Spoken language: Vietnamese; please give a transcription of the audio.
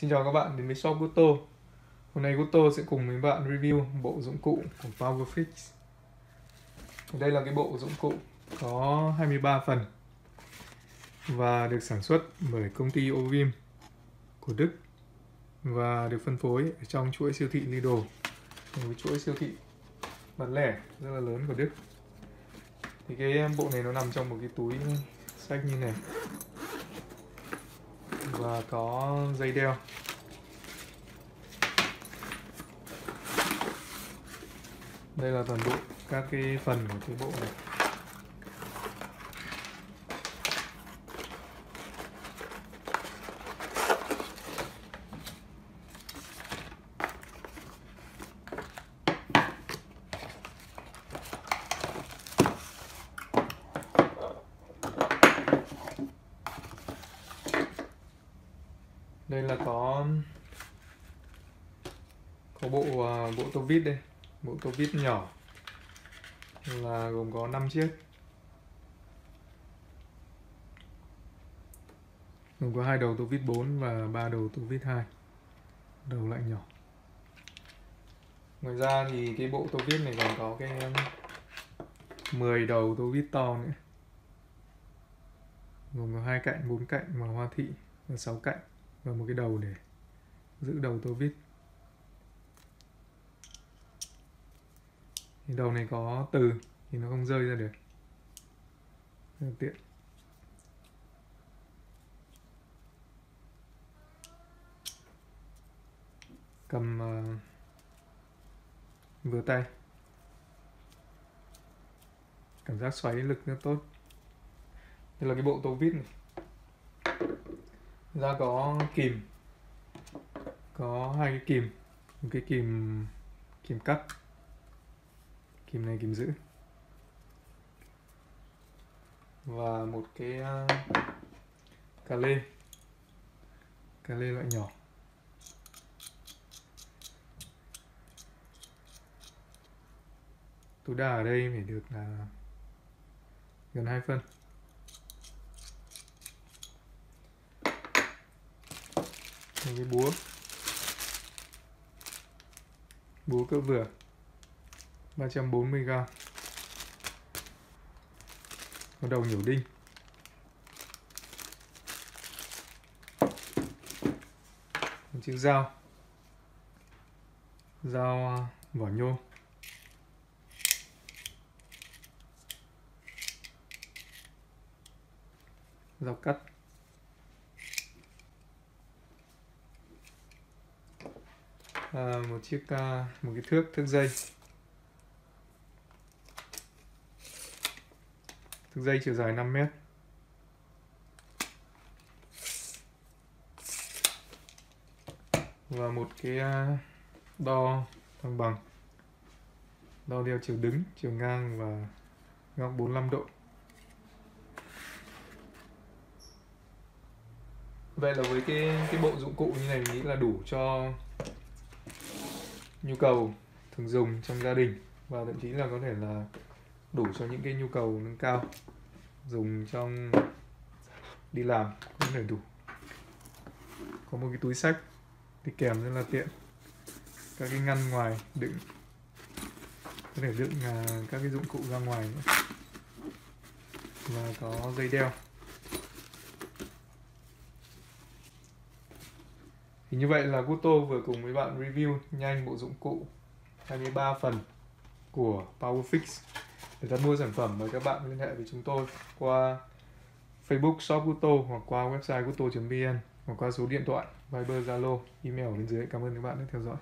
Xin chào các bạn, đến với shop Guto. Hôm nay Guto sẽ cùng với bạn review bộ dụng cụ của PowerFix Đây là cái bộ dụng cụ có 23 phần và được sản xuất bởi công ty Ovim của Đức và được phân phối ở trong chuỗi siêu thị Lidl. Một chuỗi siêu thị bán lẻ rất là lớn của Đức. Thì cái bộ này nó nằm trong một cái túi sách như này và có dây đeo. Đây là toàn bộ các cái phần của cái bộ này. Đây là có có bộ uh, bộ tô vít đây bộ tô vít nhỏ là gồm có 5 chiếc. Gồm có hai đầu tô vít 4 và ba đầu tô vít 2 đầu lại nhỏ. Ngoài ra thì cái bộ tô vít này còn có cái um, 10 đầu tô vít to nữa. Gồm có hai cạnh bốn cạnh và hoa thị và sáu cạnh và một cái đầu để giữ đầu tô vít thì đầu này có từ thì nó không rơi ra được. Rất là tiện. Cầm uh, vừa tay. Cảm giác xoáy lực rất tốt. Đây là cái bộ tô vít này ra có kìm. Có hai cái kìm. Một cái kìm kìm cắt. Kìm này kìm giữ. Và một cái uh, cà lê. Cà lê loại nhỏ. Tối đa ở đây phải được là gần hai phân. Thành cái búa. Búa cỡ vừa. 340g có đầu nhổ đinh. Một chiếc dao. Dao à, vỏ nhôm. Dao cắt. À, một chiếc à, một cái thước thước dây. Thước dây chiều dài 5 mét. Và một cái à, đo thăng bằng. Đo theo chiều đứng chiều ngang và góc 45 độ. Vậy là với cái cái bộ dụng cụ như này mình nghĩ là đủ cho nhu cầu thường dùng trong gia đình và thậm chí là có thể là đủ cho những cái nhu cầu nâng cao dùng trong đi làm cũng đầy đủ. Có một cái túi sách đi kèm rất là tiện, các cái ngăn ngoài đựng, có thể đựng à, các cái dụng cụ ra ngoài nữa. Và có dây đeo. Thì như vậy là Guto vừa cùng với bạn review nhanh bộ dụng cụ 23 phần của PowerFix. Để đặt mua sản phẩm mời các bạn liên hệ với chúng tôi qua Facebook shop Guto hoặc qua website guto.vn hoặc qua số điện thoại Viber, Zalo, email bên dưới. Cảm ơn các bạn đã theo dõi.